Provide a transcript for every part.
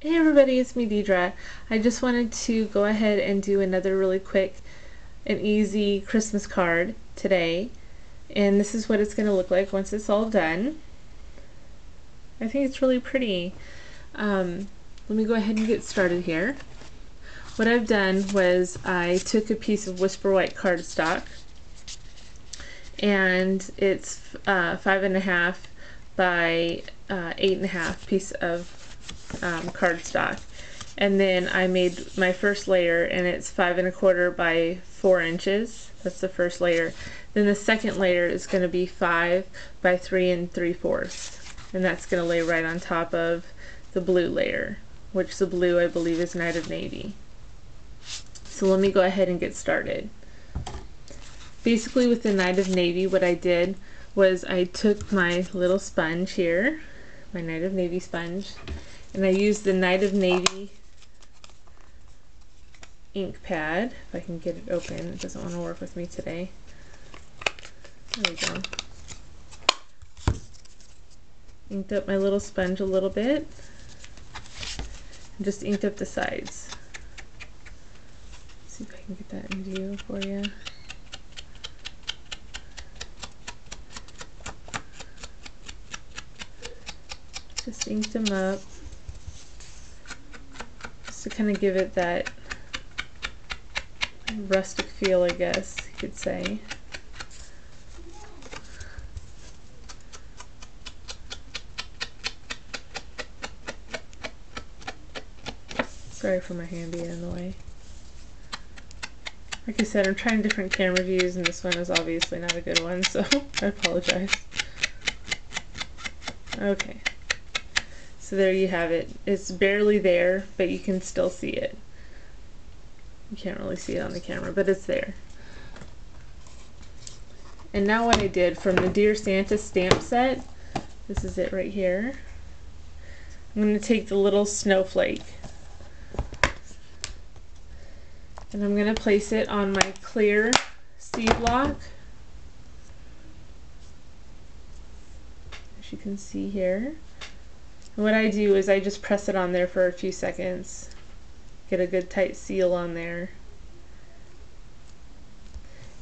Hey everybody, it's me Deidre. I just wanted to go ahead and do another really quick and easy Christmas card today. And this is what it's going to look like once it's all done. I think it's really pretty. Um, let me go ahead and get started here. What I've done was I took a piece of Whisper White cardstock and it's uh, five and a half by uh, eight and a half piece of um, cardstock. And then I made my first layer and it's five and a quarter by four inches. That's the first layer. Then the second layer is going to be five by three and three fourths. And that's going to lay right on top of the blue layer, which the blue I believe is Night of Navy. So let me go ahead and get started. Basically with the Night of Navy what I did was I took my little sponge here, my Night of Navy sponge, and I used the Night of Navy ink pad. If I can get it open, it doesn't want to work with me today. There we go. Inked up my little sponge a little bit. And just inked up the sides. Let's see if I can get that in view for you. Just inked them up to kind of give it that rustic feel, I guess you could say. Sorry for my hand being in the way. Like I said, I'm trying different camera views and this one is obviously not a good one, so I apologize. Okay. So there you have it. It's barely there, but you can still see it. You can't really see it on the camera, but it's there. And now what I did from the Dear Santa stamp set, this is it right here. I'm going to take the little snowflake and I'm going to place it on my clear C block. As you can see here what I do is I just press it on there for a few seconds. Get a good tight seal on there.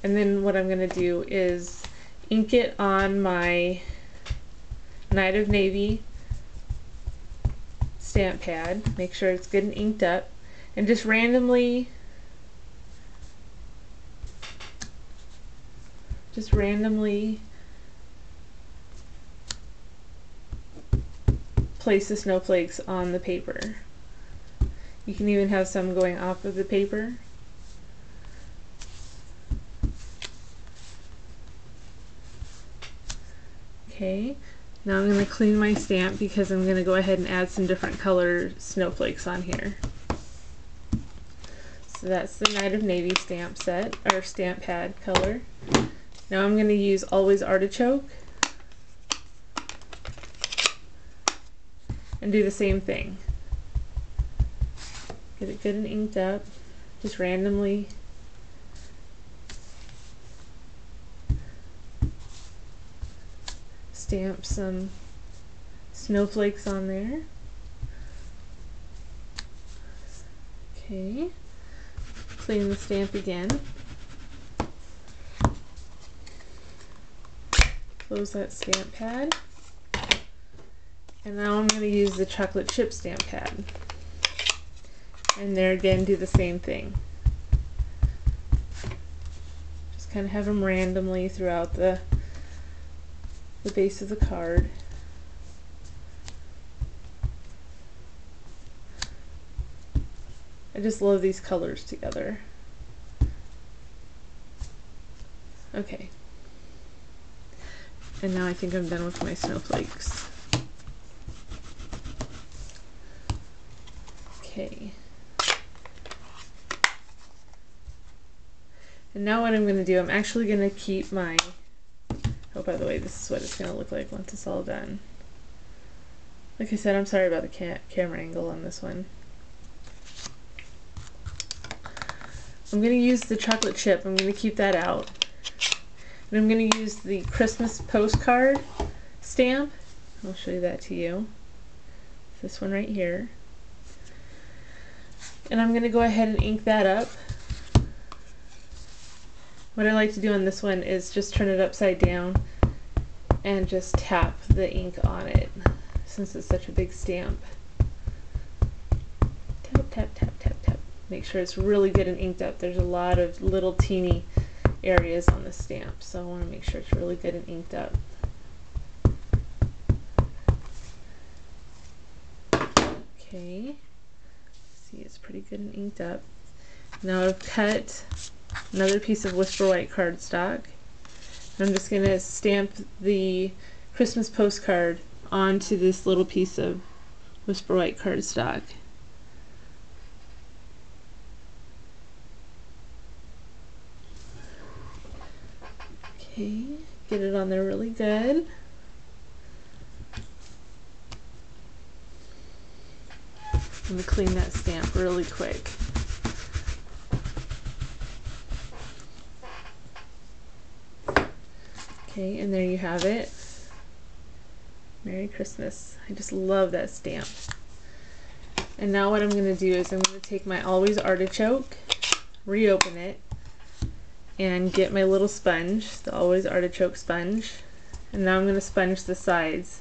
And then what I'm going to do is ink it on my Night of Navy stamp pad. Make sure it's good and inked up. And just randomly just randomly place the snowflakes on the paper. You can even have some going off of the paper. Okay, now I'm going to clean my stamp because I'm going to go ahead and add some different color snowflakes on here. So that's the Night of Navy stamp set, or stamp pad color. Now I'm going to use Always Artichoke. And do the same thing. Get it good and inked up, just randomly stamp some snowflakes on there. Okay, clean the stamp again. Close that stamp pad. And now I'm going to use the chocolate chip stamp pad. And there again, do the same thing. Just kind of have them randomly throughout the, the base of the card. I just love these colors together. Okay. And now I think I'm done with my snowflakes. Okay. And now what I'm going to do, I'm actually going to keep my, oh by the way, this is what it's going to look like once it's all done. Like I said, I'm sorry about the ca camera angle on this one. I'm going to use the chocolate chip, I'm going to keep that out. And I'm going to use the Christmas postcard stamp. I'll show you that to you. This one right here. And I'm going to go ahead and ink that up. What I like to do on this one is just turn it upside down and just tap the ink on it since it's such a big stamp. Tap, tap, tap, tap, tap. Make sure it's really good and inked up. There's a lot of little teeny areas on the stamp, so I want to make sure it's really good and inked up. Okay, see it's pretty good and inked up. Now I've cut another piece of Whisper White cardstock. I'm just going to stamp the Christmas postcard onto this little piece of Whisper White cardstock. Okay, get it on there really good. Going to clean that stamp really quick. Okay, and there you have it. Merry Christmas. I just love that stamp. And now what I'm going to do is I'm going to take my Always Artichoke, reopen it, and get my little sponge, the Always Artichoke sponge. And now I'm going to sponge the sides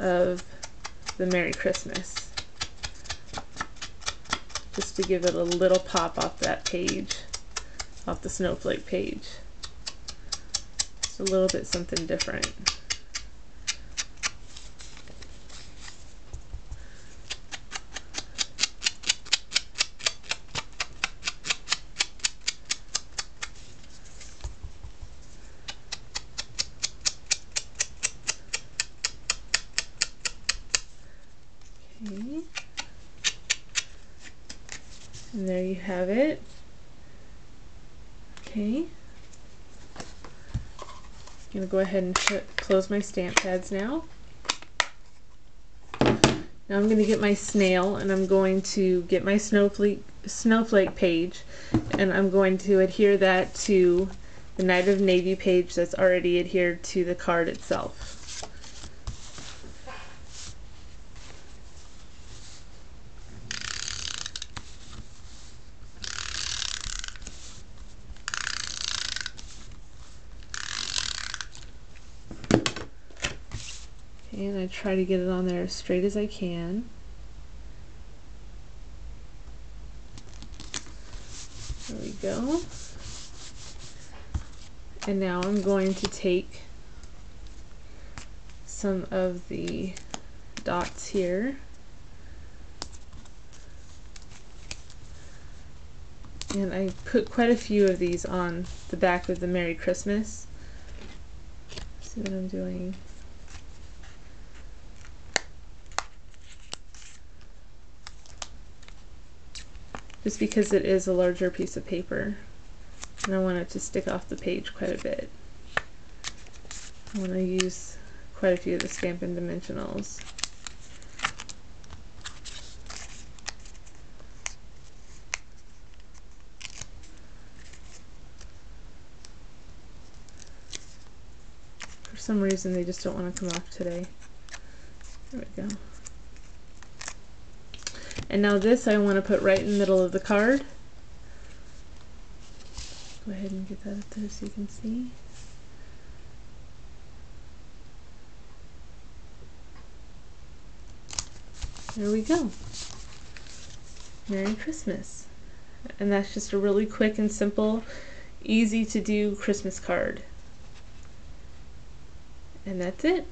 of the Merry Christmas just to give it a little pop off that page, off the snowflake page. Just a little bit something different. Okay. And there you have it. Okay. I'm going to go ahead and close my stamp pads now. Now I'm going to get my snail and I'm going to get my snowflake, snowflake page and I'm going to adhere that to the Night of Navy page that's already adhered to the card itself. And I try to get it on there as straight as I can. There we go. And now I'm going to take some of the dots here and I put quite a few of these on the back of the Merry Christmas. See what I'm doing? Just because it is a larger piece of paper and I want it to stick off the page quite a bit. I want to use quite a few of the Stampin' Dimensionals. For some reason they just don't want to come off today. There we go. And now this I want to put right in the middle of the card. Go ahead and get that up there so you can see. There we go. Merry Christmas. And that's just a really quick and simple, easy to do Christmas card. And that's it.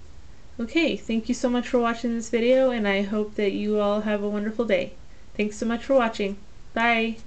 Okay, thank you so much for watching this video and I hope that you all have a wonderful day. Thanks so much for watching. Bye!